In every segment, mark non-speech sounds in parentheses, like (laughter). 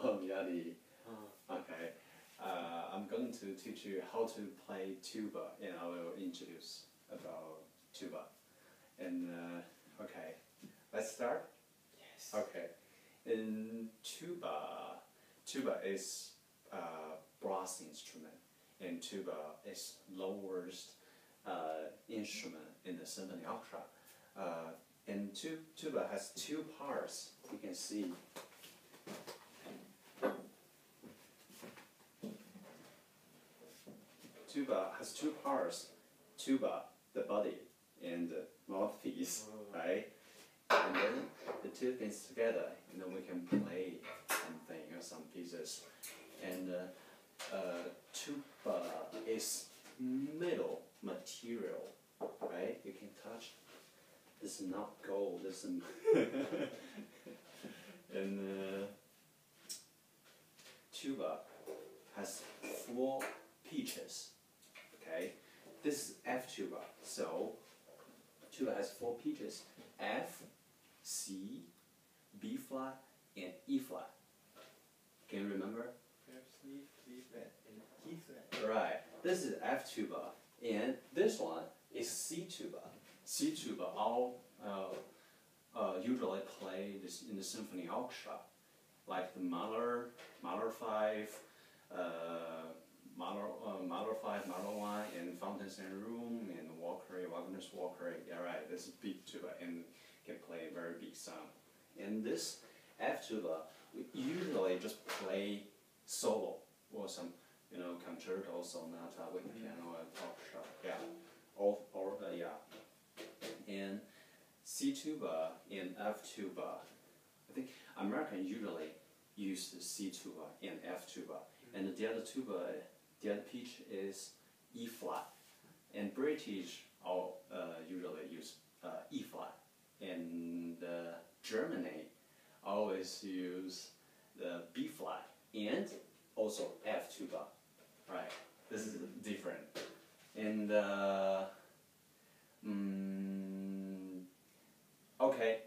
hello, Yadi. Okay. Uh, I'm going to teach you how to play tuba, and I will introduce about tuba. And uh, okay, let's start. Yes. Okay. In tuba, tuba is a brass instrument, and tuba is lowest uh, instrument in the symphony orchestra. Uh, and tu- tuba has two parts. You can see. Tuba has two parts. Tuba, the body, and the mouthpiece, Oh. right? And then the two things together, and then we can play something or some pieces. And uh, uh, tuba is metal material, right? You can touch. This is not gold. This is (laughs) and uh, tuba has four pitches. Okay, this is F tuba. So tuba has four pitches: F, C, B flat, and E flat. Can you remember? F, C, C flat, and E flat. Right. This is F tuba, and this one is C tuba. C tuba all uh, uh, usually play this in the symphony orchestra, like the Mahler, Mahler five, uh, Mahler, uh, Mahler five, Mahler one, and Fountains and Rome, and Walker, Wagner's Walker. Yeah, right. This is big tuba and can play very big sound. And this F tuba, we usually just play solo or some you know, concerto, sonata with piano and orchestra. Yeah, or or uh, yeah, and C tuba and F tuba. I think American usually use the C tuba and F tuba, and the other tuba, the other pitch is E flat, and British all uh, usually use uh, E flat, and uh, Germany always use the B flat and also F tuba. Right. This is different. And uh, mm, okay.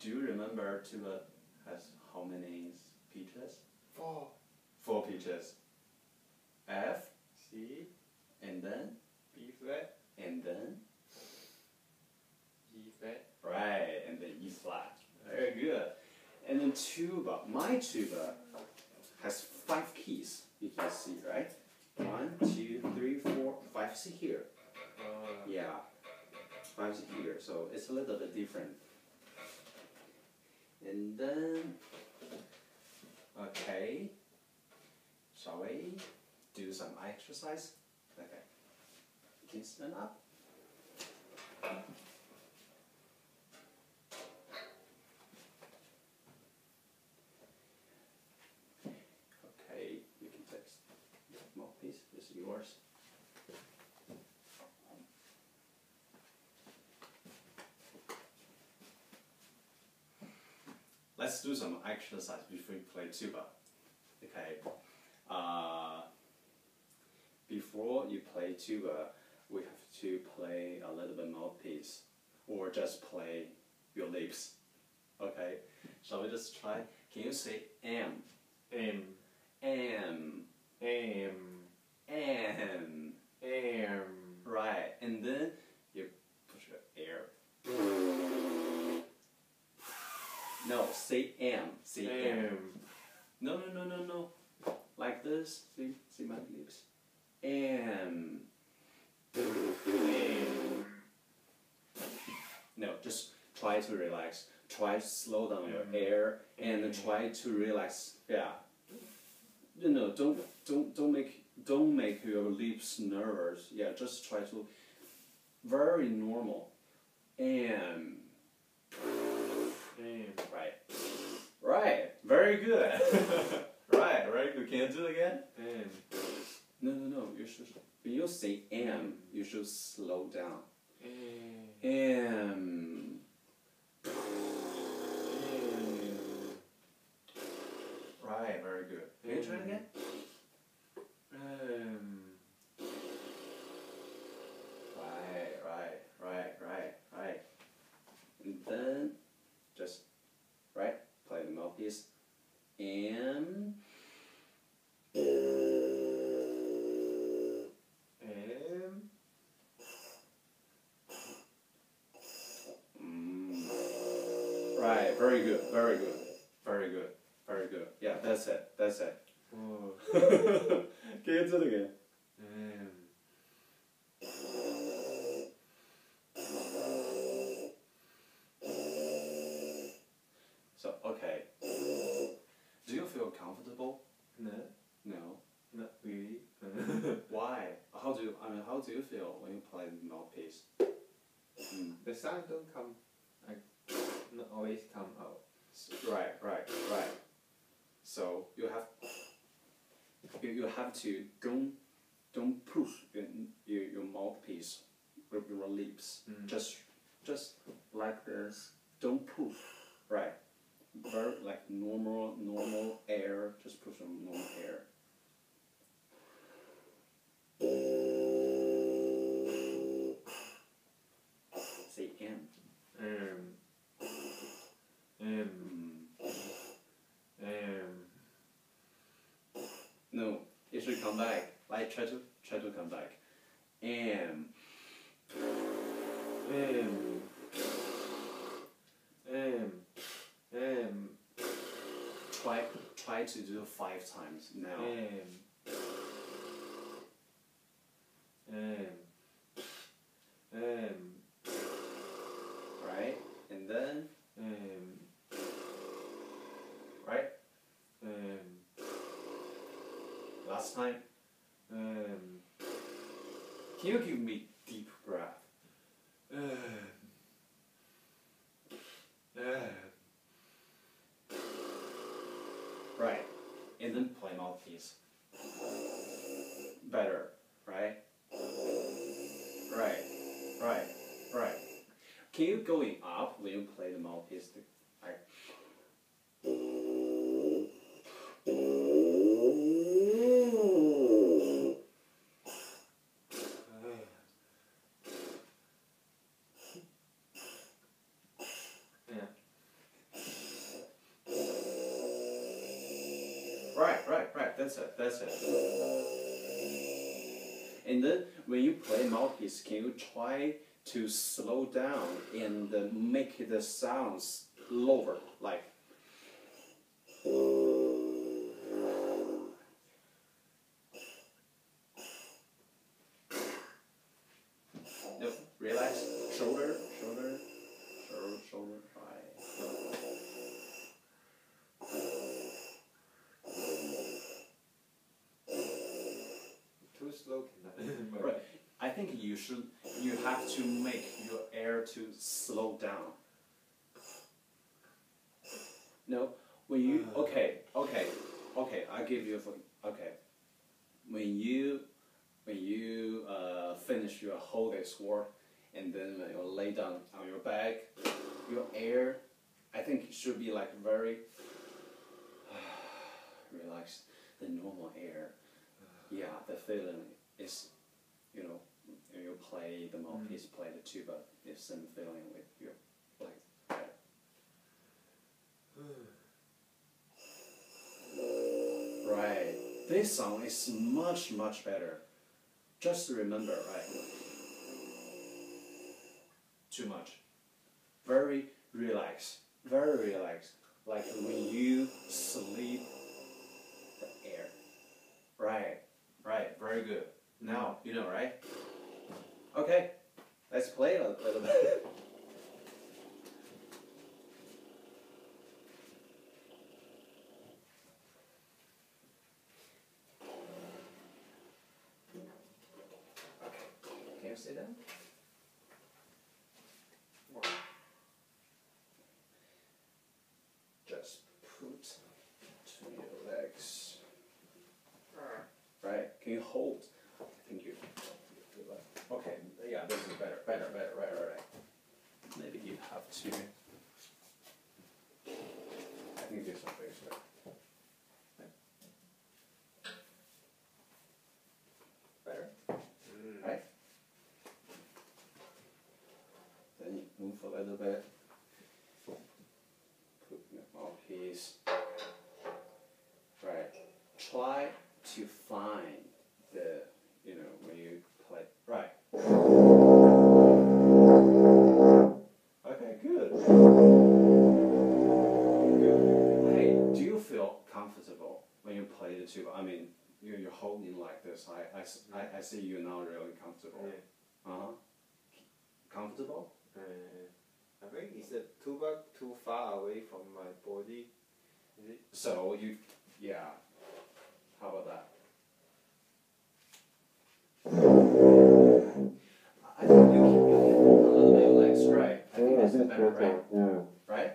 Do you remember tuba has how many pitches? Four. Four pitches. F C, and then B flat, and then E flat. right and then E flat. Very good. And then tuba. My tuba has five keys. You can see right. One, two, three, four, five is here. Uh, Yeah, five is here, so it's a little bit different. And then, okay, shall we do some exercise? Okay, you can up. Okay, you can take the mouthpiece, this is yours. Let's do some exercise before we play tuba. Okay. Uh, before you play tuba, we have to play a little bit mouthpiece, or just play your lips. Okay. Shall we just try? Can you say M? M, M. M, M. M. Right. And then you push your air. No, say M. Say M. M. No, no, no, no, no. Like this. See, see my lips. M. M. No, just try to relax. Try to slow down your mm. air and try mm. to relax. Yeah. You know, don't don't don't make don't make your lips nervous. Yeah, just try to very normal. and. Right. Right. Very good. (laughs) right. right. you do it again? M. No, no, no. You should. You you should slow down. Eh. M. M. Eh. Right. Very good. Can you try it again? M. Right. Right. Right. Right. Right. And then just right. Play the mouthpiece. Right, very good, very good, very good, very good. Yeah, that's it, that's it. Oh. Can you do it again? M. So, okay. Do you feel comfortable? No, No. not really. (laughs) Why? How do you, I mean, how do you feel when you play the mouthpiece? Mm. the sound don't come, like, not always come out. Right, right, right. So you have you, you have to don't don't push your, your, your mouthpiece with your lips. Mm. Just just like this. Don't push. Right. Like normal normal air. Just push some normal air. Say M. M. M. M. No, it should come back. Like try to try to come back. Try try to do five times now. M. M. M. Right? And then M. right? M. Last time. M. Can you give me deep breath? M. M. Right. And then play mouthpiece. Better, right? Right. Right. Right. Can you going up when you play the mouthpiece? to- Right, right, right. That's it. That's it. And then when you play mouthpiece, can you try to slow down and make the sounds lower, like? No, relax. Shoulder, shoulder, shoulder, shoulder. Right. Cannot. Right. I think you should. You have to make your air to slow down. No, when you okay, okay, okay. I give you a okay. When you when you uh, finish your whole day's work and then when you lay down on your back, your air, I think it should be like very (sighs) relaxed. The normal air. Yeah, the feeling is, you know, you play the mouthpiece, mm. play the tuba, it's same feeling with your like. (sighs) Right. This song is much much better. Just remember, right? Too much. Very relaxed. Very relaxed. Like when you sleep, the air. Right. Right. Very good. Now you know, right? Okay. Let's play a little bit. (laughs) Okay. Can you sit down? Just put between your legs. Right? Can you hold? Thank you. Okay, yeah, this is better, better, better, right, right, right. Maybe you have to. Comfortable. Yeah. Uh huh. Comfortable? Uh, I think it's a too tuba too far away from my body? Is it? So you, yeah. How about that? I think you keep you keep a little bit your legs right. I think that's better, right? Right?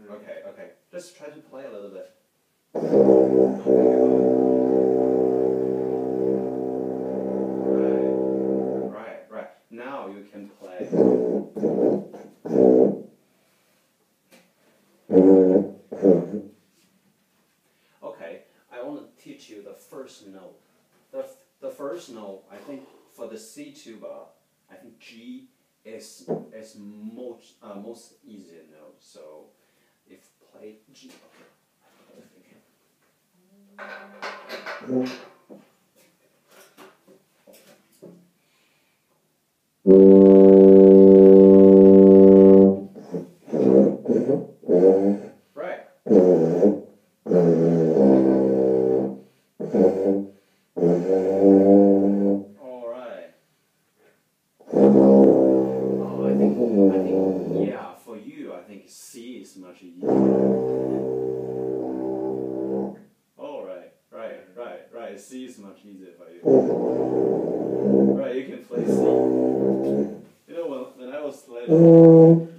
Mm. Okay, okay. Just try to play a little bit. Right, Okay, I want to teach you the first note. The, the first note, I think for the C tuba, I think G is is most uh, most easy note. So if play G, okay. Right.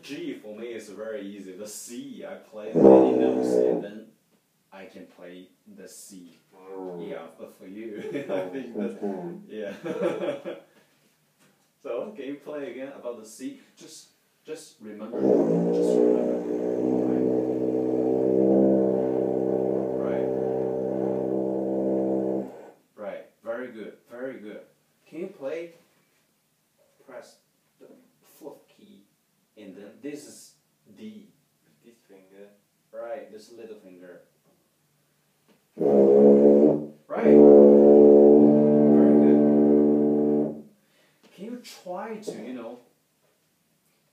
G for me is very easy. The C, I play many notes and then I can play the C. Yeah, but for you, (laughs) I think that, yeah. (laughs) so can you play again about the C? Just, just remember, just remember. Right. Right. Right. Very good. Very good. Can you play? Press the fourth key, and then this is D. This finger. Right. This little finger. Right. Very good. Can you try to, you know,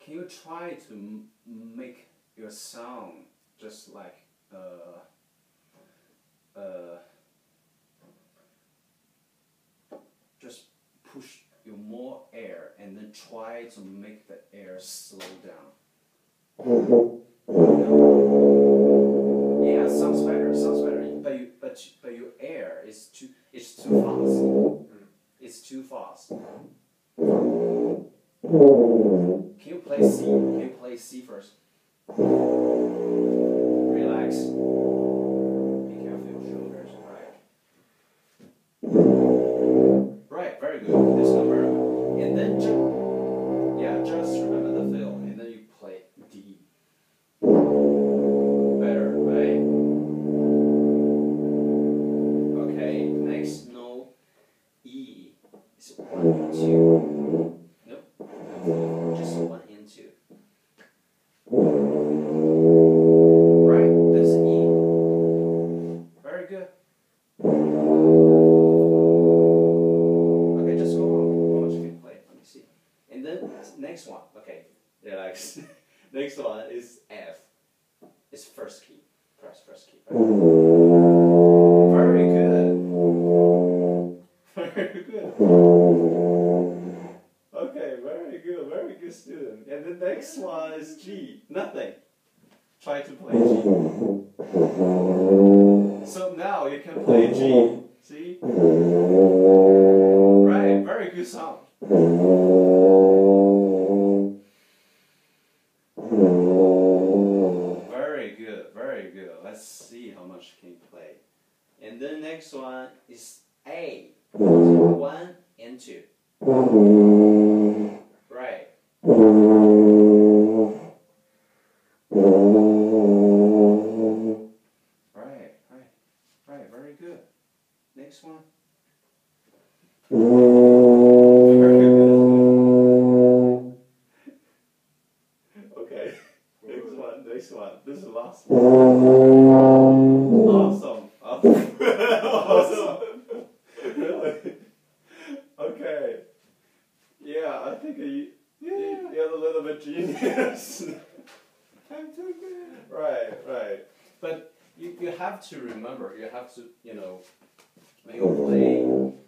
can you try to make your sound just like, uh, uh, just push your more air and then try to make the air slow down. Yeah, sounds better. Sounds better. But you, but you- but your air is too. It's too fast. Mm-hmm. It's too fast. Can you play C? Can you play C first? Relax. Be careful your shoulders. Right. Right. Very good. This number. And then ju- is G. Nothing. Try to play G. So now you can play G. See? Right, very good sound. Very good, very good. Let's see how much can you play. And the next one is A. One and two. Right, Right, right. But you, you have to remember, you have to, you know, when mm-hmm. you play,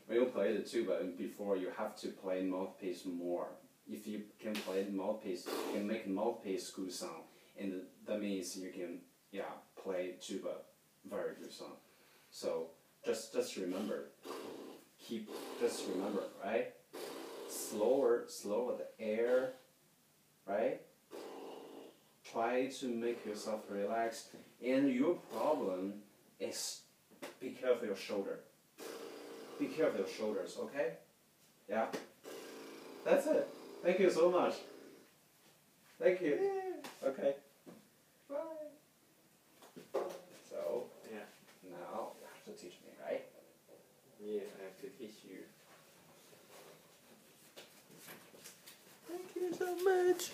when you play play the tuba before you have to play mouthpiece more. If you can play mouthpiece, you can make mouthpiece good sound, and that means you can yeah play tuba very good sound. So just just remember, keep just remember right. Slower, slower the air, right? Try to make yourself relax, and your problem is be careful of your shoulder. Be careful of your shoulders, okay? Yeah. That's it. Thank you so much. Thank you. Okay. Bye. So Yeah. now you have to teach me, right? Yeah, I have to teach you. Thank you so much.